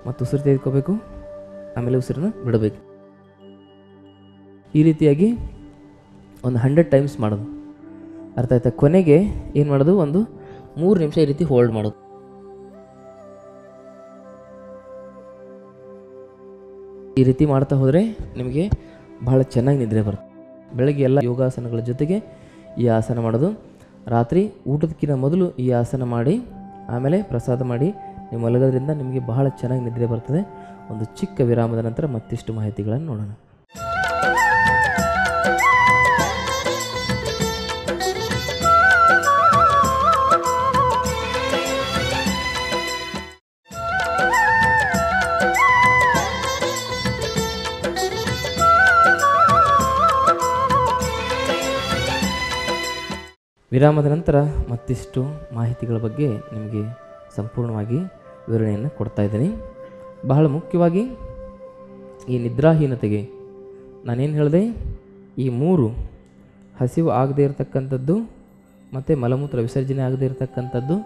ಮತ್ತು ಉಸಿರು ತೆಗೆದುಕೋಬೇಕು, ಆಮೇಲೆ ಉಸಿರನ್ನ ಬಿಡಬೇಕು. ಈ ರೀತಿಯಾಗಿ ಒಂದು ಹಂಡ್ರೆಡ್ ಟೈಮ್ಸ್ ಮಾಡೋದು. ಅರ್ಥ ಆಯ್ತಾ? ಕೊನೆಗೆ ಏನು ಮಾಡೋದು? ಒಂದು ಮೂರು ನಿಮಿಷ ಈ ರೀತಿ ಹೋಲ್ಡ್ ಮಾಡೋದು. ಈ ರೀತಿ ಮಾಡ್ತಾ ಹೋದರೆ ನಿಮಗೆ ಬಹಳ ಚೆನ್ನಾಗಿ ನಿದ್ರೆ ಬರುತ್ತೆ. ಬೆಳಗ್ಗೆ ಎಲ್ಲ ಯೋಗಾಸನಗಳ ಜೊತೆಗೆ ಈ ಆಸನ ಮಾಡೋದು. ರಾತ್ರಿ ಊಟದಕ್ಕಿಂತ ಮೊದಲು ಈ ಆಸನ ಮಾಡಿ, ಆಮೇಲೆ ಪ್ರಸಾದ ಮಾಡಿ ನೀವು ಮಲಗೋದ್ರಿಂದ ನಿಮಗೆ ಬಹಳ ಚೆನ್ನಾಗಿ ನಿದ್ರೆ ಬರ್ತದೆ. ಒಂದು ಚಿಕ್ಕ ವಿರಾಮದ ನಂತರ ಮತ್ತಿಷ್ಟು ಮಾಹಿತಿಗಳನ್ನು ನೋಡೋಣ. ವಿರಾಮದ ನಂತರ ಮತ್ತಿಷ್ಟು ಮಾಹಿತಿಗಳ ಬಗ್ಗೆ ನಿಮಗೆ ಸಂಪೂರ್ಣವಾಗಿ ವಿವರಣೆಯನ್ನು ಕೊಡ್ತಾ ಇದ್ದೀನಿ. ಬಹಳ ಮುಖ್ಯವಾಗಿ ಈ ನಿದ್ರಾಹೀನತೆಗೆ ನಾನೇನು ಹೇಳಿದೆ? ಈ ಮೂರು ಹಸಿವು ಆಗದೇ ಇರತಕ್ಕಂಥದ್ದು ಮತ್ತು ಮಲಮೂತ್ರ ವಿಸರ್ಜನೆ ಆಗದೇ ಇರತಕ್ಕಂಥದ್ದು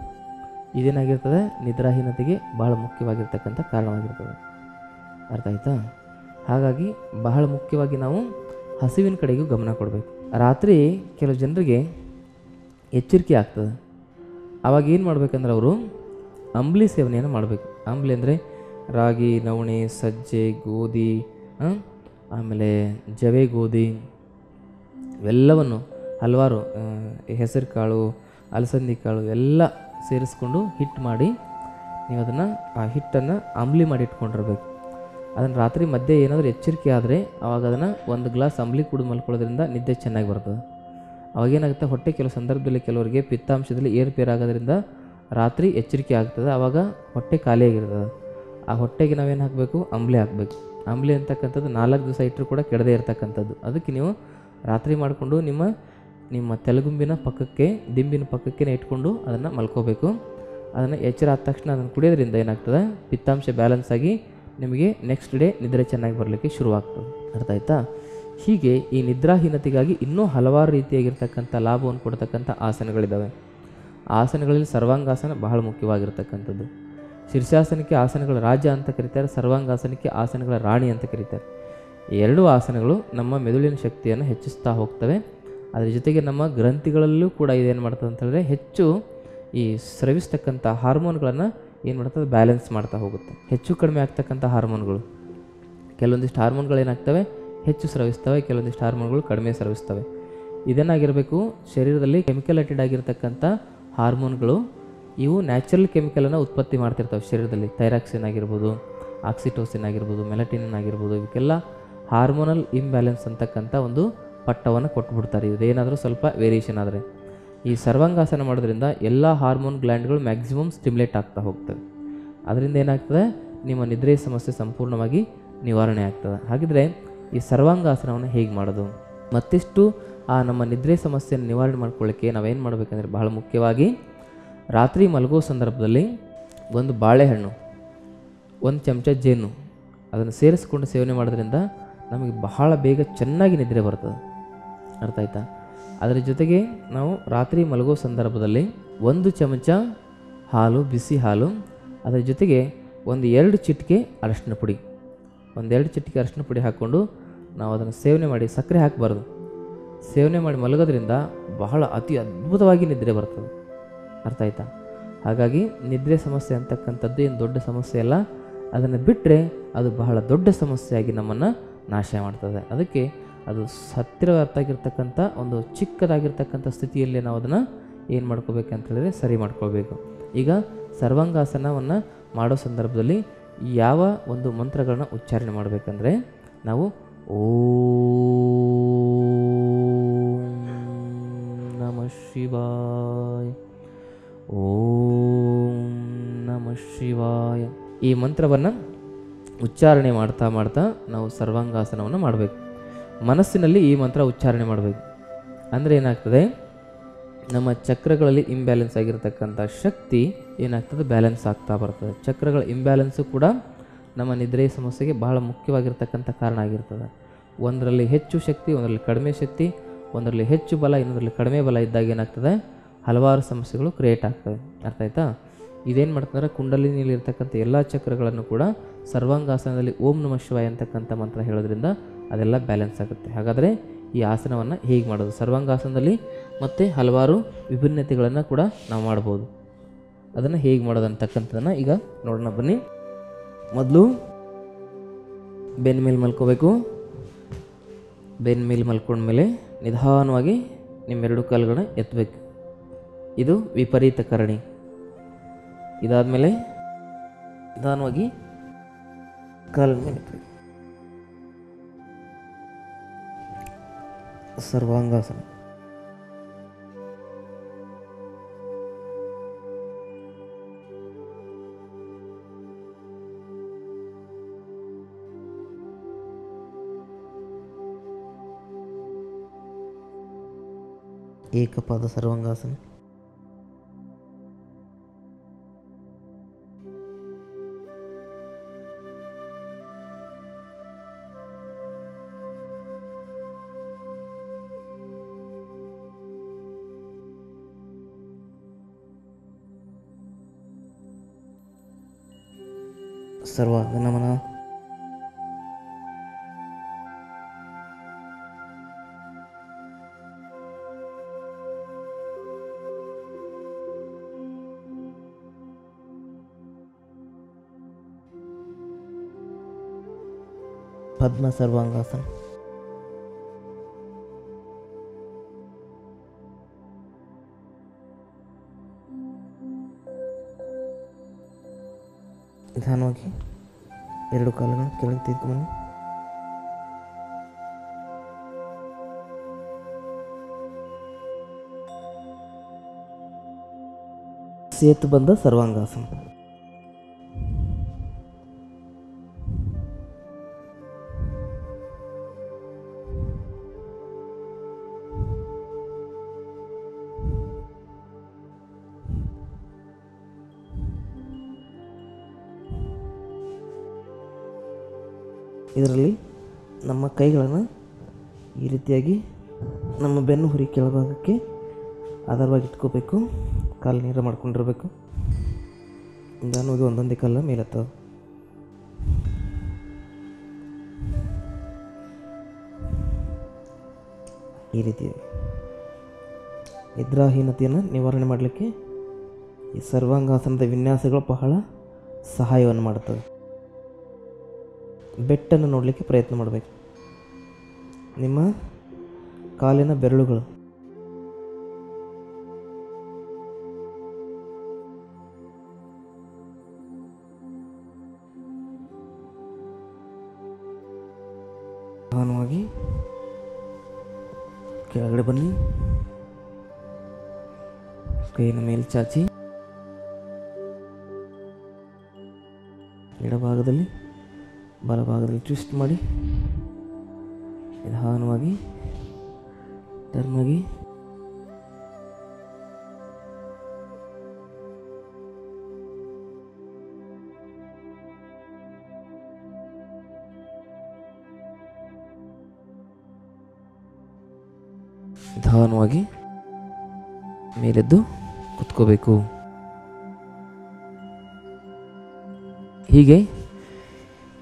ಇದೇನಾಗಿರ್ತದೆ? ನಿದ್ರಾಹೀನತೆಗೆ ಬಹಳ ಮುಖ್ಯವಾಗಿರ್ತಕ್ಕಂಥ ಕಾರಣವಾಗಿರ್ತದೆ. ಅರ್ಥ ಆಯ್ತಾ? ಹಾಗಾಗಿ ಬಹಳ ಮುಖ್ಯವಾಗಿ ನಾವು ಹಸಿವಿನ ಕಡೆಗೂ ಗಮನ ಕೊಡಬೇಕು. ರಾತ್ರಿ ಕೆಲವು ಜನರಿಗೆ ಎಚ್ಚರಿಕೆ ಆಗ್ತದೆ. ಆವಾಗ ಏನು ಮಾಡ್ಬೇಕಂದ್ರೆ ಅವರು ಅಂಬ್ಲಿ ಸೇವನೆಯನ್ನು ಮಾಡಬೇಕು. ಅಂಬ್ಲಿ ಅಂದರೆ ರಾಗಿ, ನವಣೆ, ಸಜ್ಜೆ, ಗೋಧಿ ಆಮೇಲೆ ಜವೆ, ಗೋಧಿ ಇವೆಲ್ಲವನ್ನು ಹಲವಾರು ಹೆಸರು ಕಾಳು, ಅಲಸಂದಿ ಕಾಳು ಎಲ್ಲ ಸೇರಿಸ್ಕೊಂಡು ಹಿಟ್ಟು ಮಾಡಿ ನೀವು ಅದನ್ನು ಆ ಹಿಟ್ಟನ್ನು ಅಂಬ್ಲಿ ಮಾಡಿ ಇಟ್ಕೊಂಡಿರ್ಬೇಕು. ಅದನ್ನು ರಾತ್ರಿ ಮಧ್ಯೆ ಏನಾದರೂ ಎಚ್ಚರಿಕೆ ಆದರೆ ಆವಾಗ ಅದನ್ನು ಒಂದು ಗ್ಲಾಸ್ ಅಂಬ್ಲಿ ಕುಡಿದು ಮಲ್ಕೊಳ್ಳೋದ್ರಿಂದ ನಿದ್ದೆ ಚೆನ್ನಾಗಿ ಬರ್ತದೆ. ಅವಾಗೇನಾಗುತ್ತೆ ಹೊಟ್ಟೆ ಕೆಲವು ಸಂದರ್ಭದಲ್ಲಿ ಕೆಲವರಿಗೆ ಪಿತ್ತಾಂಶದಲ್ಲಿ ಏರುಪೇರಾಗೋದ್ರಿಂದ ರಾತ್ರಿ ಎಚ್ಚರಿಕೆ ಆಗ್ತದೆ. ಆವಾಗ ಹೊಟ್ಟೆ ಖಾಲಿಯಾಗಿರ್ತದೆ ಆ ಹೊಟ್ಟೆಗೆ ನಾವೇನು ಹಾಕಬೇಕು? ಅಂಬ್ಲಿ ಹಾಕಬೇಕು. ಅಂಬ್ಲಿ ಅಂತಕ್ಕಂಥದ್ದು ನಾಲ್ಕು ದಿವಸ ಇಟ್ಟರು ಕೂಡ ಕೆಡದೇ ಇರತಕ್ಕಂಥದ್ದು. ಅದಕ್ಕೆ ನೀವು ರಾತ್ರಿ ಮಾಡಿಕೊಂಡು ನಿಮ್ಮ ನಿಮ್ಮ ತೆಲಗುಂಬಿನ ಪಕ್ಕಕ್ಕೆ, ದಿಂಬಿನ ಪಕ್ಕಕ್ಕೆ ಇಟ್ಕೊಂಡು ಅದನ್ನು ಮಲ್ಕೋಬೇಕು. ಅದನ್ನು ಎಚ್ಚರ ಆದ ತಕ್ಷಣ ಅದನ್ನು ಕುಡಿಯೋದ್ರಿಂದ ಏನಾಗ್ತದೆ? ಪಿತ್ತಾಂಶ ಬ್ಯಾಲೆನ್ಸ್ ಆಗಿ ನಿಮಗೆ ನೆಕ್ಸ್ಟ್ ಡೇ ನಿದ್ರೆ ಚೆನ್ನಾಗಿ ಬರಲಿಕ್ಕೆ ಶುರುವಾಗ್ತದೆ. ಅರ್ಥ ಆಯ್ತಾ? ಹೀಗೆ ಈ ನಿದ್ರಾಹೀನತೆಗಾಗಿ ಇನ್ನೂ ಹಲವಾರು ರೀತಿಯಾಗಿರ್ತಕ್ಕಂಥ ಲಾಭವನ್ನು ಕೊಡ್ತಕ್ಕಂಥ ಆಸನಗಳಿದ್ದಾವೆ ಆಸನಗಳಲ್ಲಿ ಸರ್ವಾಂಗಾಸನ ಬಹಳ ಮುಖ್ಯವಾಗಿರ್ತಕ್ಕಂಥದ್ದು. ಶೀರ್ಷಾಸನಕ್ಕೆ ಆಸನಗಳ ರಾಜ ಅಂತ ಕರೀತಾರೆ, ಸರ್ವಾಂಗಾಸನಕ್ಕೆ ಆಸನಗಳ ರಾಣಿ ಅಂತ ಕರೀತಾರೆ. ಎರಡೂ ಆಸನಗಳು ನಮ್ಮ ಮೆದುಳಿನ ಶಕ್ತಿಯನ್ನು ಹೆಚ್ಚಿಸ್ತಾ ಹೋಗ್ತವೆ. ಅದರ ಜೊತೆಗೆ ನಮ್ಮ ಗ್ರಂಥಿಗಳಲ್ಲೂ ಕೂಡ ಇದೇನು ಮಾಡ್ತದೆ ಅಂತ ಹೆಚ್ಚು ಈ ಸ್ರವಿಸ್ತಕ್ಕಂಥ ಹಾರ್ಮೋನ್ಗಳನ್ನು ಏನು ಮಾಡ್ತದೆ, ಬ್ಯಾಲೆನ್ಸ್ ಮಾಡ್ತಾ ಹೋಗುತ್ತೆ. ಹೆಚ್ಚು ಕಡಿಮೆ ಆಗ್ತಕ್ಕಂಥ ಹಾರ್ಮೋನ್ಗಳು. ಕೆಲವೊಂದಿಷ್ಟು ಹಾರ್ಮೋನ್ಗಳು ಏನಾಗ್ತವೆ ಹೆಚ್ಚು ಸ್ರವಿಸ್ತವೆ, ಕೆಲವೊಂದಿಷ್ಟು ಹಾರ್ಮೋನ್ಗಳು ಕಡಿಮೆ ಸ್ರವಿಸ್ತವೆ. ಇದೇನಾಗಿರಬೇಕು ಶರೀರದಲ್ಲಿ ಕೆಮಿಕಲ್ ಅಟೆಡ್ ಆಗಿರ್ತಕ್ಕಂಥ ಹಾರ್ಮೋನ್ಗಳು. ಇವು ನ್ಯಾಚುರಲ್ ಕೆಮಿಕಲನ್ನು ಉತ್ಪತ್ತಿ ಮಾಡ್ತಿರ್ತವೆ ಶರೀರದಲ್ಲಿ. ಥೈರಾಕ್ಸಿನ್ ಆಗಿರ್ಬೋದು ಆಕ್ಸಿಟೋಸಿನ್ ಆಗಿರ್ಬೋದು ಮೆಲಟಿನಿನ್ ಆಗಿರ್ಬೋದು ಇವಕ್ಕೆಲ್ಲ ಹಾರ್ಮೋನಲ್ ಇಂಬ್ಯಾಲೆನ್ಸ್ ಅಂತಕ್ಕಂಥ ಒಂದು ಪಟ್ಟವನ್ನು ಕೊಟ್ಬಿಡ್ತಾರೆ. ಇದೇನಾದರೂ ಸ್ವಲ್ಪ ವೇರಿಯೇಷನ್ ಆದರೆ. ಈ ಸರ್ವಾಂಗಾಸನ ಮಾಡೋದ್ರಿಂದ ಎಲ್ಲ ಹಾರ್ಮೋನ್ ಗ್ಲ್ಯಾಂಡ್ಗಳು ಮ್ಯಾಕ್ಸಿಮಮ್ ಸ್ಟಿಮ್ಯುಲೇಟ್ ಆಗ್ತಾ ಹೋಗ್ತವೆ. ಅದರಿಂದ ಏನಾಗ್ತದೆ? ನಿಮ್ಮ ನಿದ್ರೆಯ ಸಮಸ್ಯೆ ಸಂಪೂರ್ಣವಾಗಿ ನಿವಾರಣೆ ಆಗ್ತದೆ. ಹಾಗಿದ್ರೆ ಈ ಸರ್ವಾಂಗಾಸನವನ್ನು ಹೇಗೆ ಮಾಡೋದು? ಮತ್ತಿಷ್ಟು ಆ ನಮ್ಮ ನಿದ್ರೆ ಸಮಸ್ಯೆಯನ್ನು ನಿವಾರಣೆ ಮಾಡ್ಕೊಳ್ಳಿಕ್ಕೆ ನಾವೇನು ಮಾಡಬೇಕಂದ್ರೆ ಬಹಳ ಮುಖ್ಯವಾಗಿ ರಾತ್ರಿ ಮಲಗೋ ಸಂದರ್ಭದಲ್ಲಿ ಒಂದು ಬಾಳೆಹಣ್ಣು, ಒಂದು ಚಮಚ ಜೇನು ಅದನ್ನು ಸೇರಿಸ್ಕೊಂಡು ಸೇವನೆ ಮಾಡೋದ್ರಿಂದ ನಮಗೆ ಬಹಳ ಬೇಗ ಚೆನ್ನಾಗಿ ನಿದ್ರೆ ಬರ್ತದೆ. ಅರ್ಥ ಆಯ್ತಾ? ಅದರ ಜೊತೆಗೆ ನಾವು ರಾತ್ರಿ ಮಲಗೋ ಸಂದರ್ಭದಲ್ಲಿ ಒಂದು ಚಮಚ ಹಾಲು, ಬಿಸಿ ಹಾಲು, ಅದರ ಜೊತೆಗೆ ಒಂದು ಎರಡು ಚಿಟಿಕೆ ಅರಶಿನ ಪುಡಿ ಒಂದೆರಡು ಚಿಟಿಕೆ ಅರಶಿನ ಪುಡಿ ಹಾಕ್ಕೊಂಡು ನಾವು ಅದನ್ನು ಸೇವನೆ ಮಾಡಿ ಸಕ್ಕರೆ ಹಾಕಬಾರ್ದು. ಸೇವನೆ ಮಾಡಿ ಮಲಗೋದ್ರಿಂದ ಬಹಳ ಅತಿ ಅದ್ಭುತವಾಗಿ ನಿದ್ರೆ ಬರ್ತದೆ. ಅರ್ಥ ಆಯ್ತಾ? ಹಾಗಾಗಿ ನಿದ್ರೆ ಸಮಸ್ಯೆ ಅಂತಕ್ಕಂಥದ್ದು ಏನು ದೊಡ್ಡ ಸಮಸ್ಯೆ ಅಲ್ಲ. ಅದನ್ನು ಬಿಟ್ಟರೆ ಅದು ಬಹಳ ದೊಡ್ಡ ಸಮಸ್ಯೆಯಾಗಿ ನಮ್ಮನ್ನು ನಾಶ ಮಾಡ್ತದೆ. ಅದಕ್ಕೆ ಅದು ಹತ್ತಿರ ಒಂದು ಚಿಕ್ಕದಾಗಿರ್ತಕ್ಕಂಥ ಸ್ಥಿತಿಯಲ್ಲಿ ನಾವು ಅದನ್ನು ಏನು ಮಾಡ್ಕೋಬೇಕಂತ ಹೇಳಿದ್ರೆ ಸರಿ ಮಾಡ್ಕೊಳ್ಬೇಕು ಈಗ ಸರ್ವಾಂಗಾಸನವನ್ನು ಮಾಡೋ ಸಂದರ್ಭದಲ್ಲಿ ಯಾವ ಒಂದು ಮಂತ್ರಗಳನ್ನ ಉಚ್ಚಾರಣೆ ಮಾಡಬೇಕಂದ್ರೆ ನಾವು ಓಂ ನಮ ಶಿವಾಯ ಓಂ ನಮ ಶಿವಾಯ ಈ ಮಂತ್ರವನ್ನು ಉಚ್ಚಾರಣೆ ಮಾಡ್ತಾ ಮಾಡ್ತಾ ನಾವು ಸರ್ವಾಂಗಾಸನವನ್ನು ಮಾಡಬೇಕು. ಮನಸ್ಸಿನಲ್ಲಿ ಈ ಮಂತ್ರ ಉಚ್ಚಾರಣೆ ಮಾಡಬೇಕು. ಅಂದರೆ ಏನಾಗ್ತದೆ? ನಮ್ಮ ಚಕ್ರಗಳಲ್ಲಿ ಇಂಬ್ಯಾಲೆನ್ಸ್ ಆಗಿರತಕ್ಕಂಥ ಶಕ್ತಿ ಏನಾಗ್ತದೆ? ಬ್ಯಾಲೆನ್ಸ್ ಆಗ್ತಾ ಬರ್ತದೆ. ಚಕ್ರಗಳ ಇಂಬ್ಯಾಲೆನ್ಸು ಕೂಡ ನಮ್ಮ ನಿದ್ರೆಯ ಸಮಸ್ಯೆಗೆ ಬಹಳ ಮುಖ್ಯವಾಗಿರ್ತಕ್ಕಂಥ ಕಾರಣ ಆಗಿರ್ತದೆ. ಒಂದರಲ್ಲಿ ಹೆಚ್ಚು ಶಕ್ತಿ, ಒಂದರಲ್ಲಿ ಕಡಿಮೆ ಶಕ್ತಿ, ಒಂದರಲ್ಲಿ ಹೆಚ್ಚು ಬಲ, ಇನ್ನೊಂದರಲ್ಲಿ ಕಡಿಮೆ ಬಲ ಇದ್ದಾಗ ಏನಾಗ್ತದೆ? ಹಲವಾರು ಸಮಸ್ಯೆಗಳು ಕ್ರಿಯೇಟ್ ಆಗ್ತವೆ. ಅರ್ಥ ಆಯ್ತಾ? ಇದೇನು ಮಾಡ್ತಂದ್ರೆ ಕುಂಡಲಿನಿಯಲ್ಲಿ ಇರ್ತಕ್ಕಂಥ ಎಲ್ಲ ಚಕ್ರಗಳನ್ನು ಕೂಡ ಸರ್ವಾಂಗಾಸನದಲ್ಲಿ ಓಂ ನಮ ಶಿವಾಯ ಅಂತಕ್ಕಂಥ ಮಂತ್ರ ಹೇಳೋದ್ರಿಂದ ಅದೆಲ್ಲ ಬ್ಯಾಲೆನ್ಸ್ ಆಗುತ್ತೆ. ಹಾಗಾದರೆ ಈ ಆಸನವನ್ನು ಹೇಗೆ ಮಾಡೋದು? ಸರ್ವಾಂಗಾಸನದಲ್ಲಿ ಮತ್ತು ಹಲವಾರು ವಿಭಿನ್ನತೆಗಳನ್ನು ಕೂಡ ನಾವು ಮಾಡ್ಬೋದು. ಅದನ್ನು ಹೇಗೆ ಮಾಡೋದು ಅಂತಕ್ಕಂಥದ್ದನ್ನು ಈಗ ನೋಡೋಣ. ಬನ್ನಿ. ಮೊದಲು ಬೆನ್ ಮೇಲೆ ಮಲ್ಕೋಬೇಕು. ಬೆನ್ನ ಮೇಲೆ ಮಲ್ಕೊಂಡ್ಮೇಲೆ ನಿಧಾನವಾಗಿ ನಿಮ್ಮೆರಡು ಕಾಲುಗಳನ್ನ ಎತ್ತಬೇಕು ಇದು ವಿಪರೀತ ಕರಣಿ ಇದಾದಮೇಲೆ ನಿಧಾನವಾಗಿ ಕಾಲ ಮೇಲೆ ಸರ್ವಾಂಗಾಸನ. ఏకపాద సర్వంగాసనం సర్వాంగ నమనా ಪದ್ಮ ಸರ್ವಾಂಗಾಸನ ನಿಧಾನವಾಗಿ ಎರಡು ಕಾಲುಗಳನ್ನು ಕೆಳಗೆ ತೆಗೆದುಕೊಂಡು ಸೇತು ಬಂದ ಸರ್ವಾಂಗಾಸನ ಇದರಲ್ಲಿ ನಮ್ಮ ಕೈಗಳನ್ನು ಈ ರೀತಿಯಾಗಿ ನಮ್ಮ ಬೆನ್ನು ಹುರಿ ಕೆಳಭಾಗಕ್ಕೆ ಆಧಾರವಾಗಿ ಇಟ್ಕೋಬೇಕು. ಕಾಲು ನೀರು ಮಾಡ್ಕೊಂಡಿರಬೇಕು. ನಿಧಾನವಾಗಿ ಒಂದೊಂದೇ ಕಾಲ ಮೇಲತ್ತ ಈ ರೀತಿ ನಿದ್ರಾಹೀನತೆಯನ್ನು ನಿವಾರಣೆ ಮಾಡಲಿಕ್ಕೆ ಈ ಸರ್ವಾಂಗಾಸನದ ವಿನ್ಯಾಸಗಳು ಬಹಳ ಸಹಾಯವನ್ನು ಮಾಡುತ್ತವೆ. ಬೆಟ್ಟನ್ನು ನೋಡಲಿಕ್ಕೆ ಪ್ರಯತ್ನ ಮಾಡಬೇಕು. ನಿಮ್ಮ ಕಾಲಿನ ಬೆರಳುಗಳು. ನಿಧಾನವಾಗಿ ಕೆಳಗಡೆ ಬನ್ನಿ. ಕೈನ ಮೇಲೆ ಚಾಚಿ. ಎಡಭಾಗದಲ್ಲಿ. ಬಲಭಾಗದಲ್ಲಿ ಟ್ವಿಸ್ಟ್ ಮಾಡಿ ನಿಧಾನವಾಗಿ ಟರ್ನ್ ಆಗಿ. ನಿಧಾನವಾಗಿ ಮೇಲೆದ್ದು ಕುತ್ಕೋಬೇಕು. ಹೀಗೆ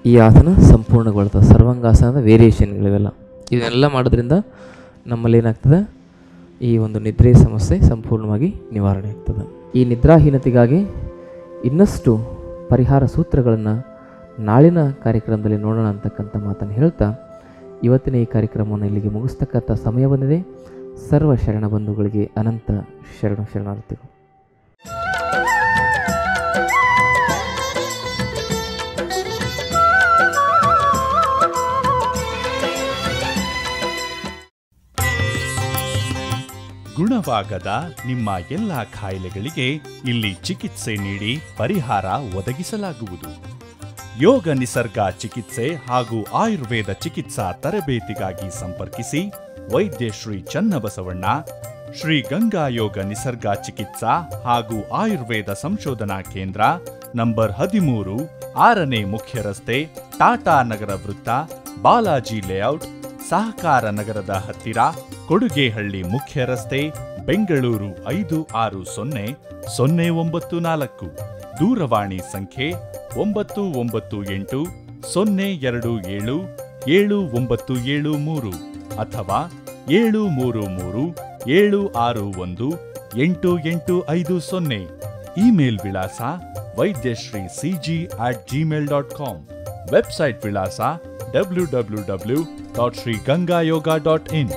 ಈ ಆಸನ ಸಂಪೂರ್ಣಗೊಳ್ತದೆ ಸರ್ವಾಂಗಾಸನದ ವೇರಿಯೇಷನ್ಗಳಿವೆಲ್ಲ ಇದನ್ನೆಲ್ಲ ಮಾಡೋದ್ರಿಂದ ನಮ್ಮಲ್ಲಿ ಏನಾಗ್ತದೆ? ಈ ಒಂದು ನಿದ್ರೆ ಸಮಸ್ಯೆ ಸಂಪೂರ್ಣವಾಗಿ ನಿವಾರಣೆ ಆಗ್ತದೆ. ಈ ನಿದ್ರಾಹೀನತೆಗಾಗಿ ಇನ್ನಷ್ಟು ಪರಿಹಾರ ಸೂತ್ರಗಳನ್ನು ನಾಳಿನ ಕಾರ್ಯಕ್ರಮದಲ್ಲಿ ನೋಡೋಣ ಅಂತಕ್ಕಂಥ ಮಾತನ್ನು ಹೇಳ್ತಾ, ಇವತ್ತಿನ ಈ ಕಾರ್ಯಕ್ರಮವನ್ನು ಇಲ್ಲಿಗೆ ಮುಗಿಸ್ತಕ್ಕಂಥ ಸಮಯ ಬಂದಿದೆ. ಸರ್ವ ಶರಣ ಬಂಧುಗಳಿಗೆ ಅನಂತ ಶರಣ ಶರಣಾರ್ಥಿಗಳು. ಗುಣವಾಗದ ನಿಮ್ಮ ಎಲ್ಲ ಕಾಯಿಲೆಗಳಿಗೆ ಇಲ್ಲಿ ಚಿಕಿತ್ಸೆ ನೀಡಿ ಪರಿಹಾರ ಒದಗಿಸಲಾಗುವುದು. ಯೋಗ ನಿಸರ್ಗ ಚಿಕಿತ್ಸೆ ಹಾಗೂ ಆಯುರ್ವೇದ ಚಿಕಿತ್ಸಾ ತರಬೇತಿಗಾಗಿ ಸಂಪರ್ಕಿಸಿ ವೈದ್ಯ ಶ್ರೀ ಚನ್ನಬಸವಣ್ಣ, ಶ್ರೀ ಗಂಗಾ ಯೋಗ ನಿಸರ್ಗ ಚಿಕಿತ್ಸಾ ಹಾಗೂ ಆಯುರ್ವೇದ ಸಂಶೋಧನಾ ಕೇಂದ್ರ ನಂಬರ್ ಹದಿಮೂರು, ಆರನೇ ಮುಖ್ಯ ರಸ್ತೆ, ಟಾಟಾ ನಗರ ವೃತ್ತ, ಬಾಲಾಜಿ ಲೇಔಟ್, ಸಹಕಾರ ನಗರದ ಹತ್ತಿರ ಕೊಡುಗೆಹಳ್ಳಿ ಮುಖ್ಯ ರಸ್ತೆ, ಬೆಂಗಳೂರು ಐದು ಆರು ಸೊನ್ನೆ ಸೊನ್ನೆ ಒಂಬತ್ತು ನಾಲ್ಕು. ದೂರವಾಣಿ ಸಂಖ್ಯೆ ಒಂಬತ್ತು ಒಂಬತ್ತು ಎಂಟು, ಸೊನ್ನೆ ಎರಡು ಏಳು ಏಳು ಒಂಬತ್ತು ಏಳು ಮೂರು ಅಥವಾ ಏಳು ಮೂರು ಮೂರು, ಏಳು ಆರು ಒಂದು, ಎಂಟು ಎಂಟು ಐದು ಸೊನ್ನೆ. ಇಮೇಲ್ ವಿಳಾಸ Vaidyashri C G at Gmail dot com. Website ವಿಳಾಸ W W W dot Shri Ganga Yoga dot in.